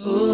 मेरी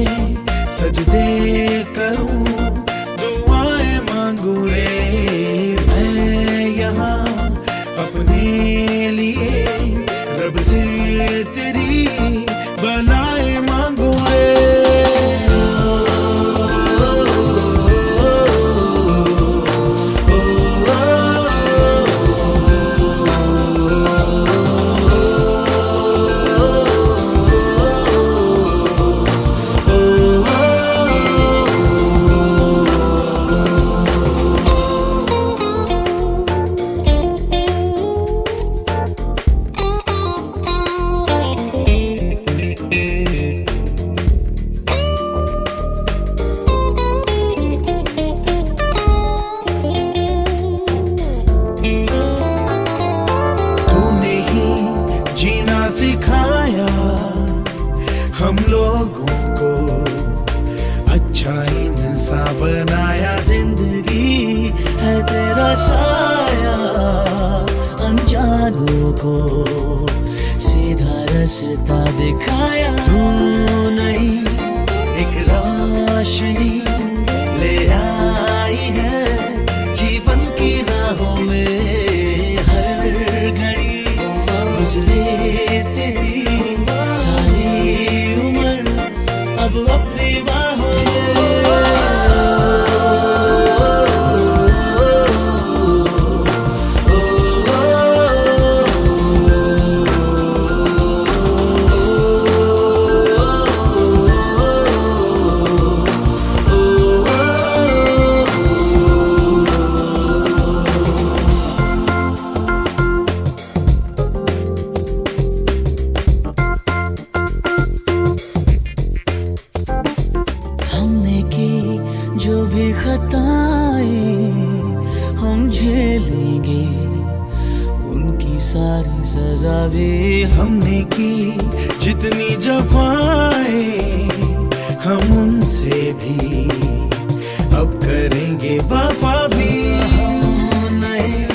लिए लोगों को अच्छा इंसान बनाया ज़िंदगी है तेरा साया। अनजानों को सीधा रास्ता दिखाया। तू नहीं एक रोशनी झेलेंगे उनकी सारी सजा भी हमने की। जितनी जफाएँ हम उनसे भी। अब करेंगे वफा भी। नए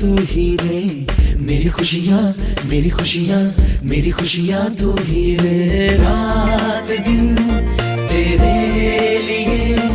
तू ही रे। मेरी खुशियाँ मेरी खुशियाँ मेरी खुशियाँ तू ही रे। रात दिन तेरे लिए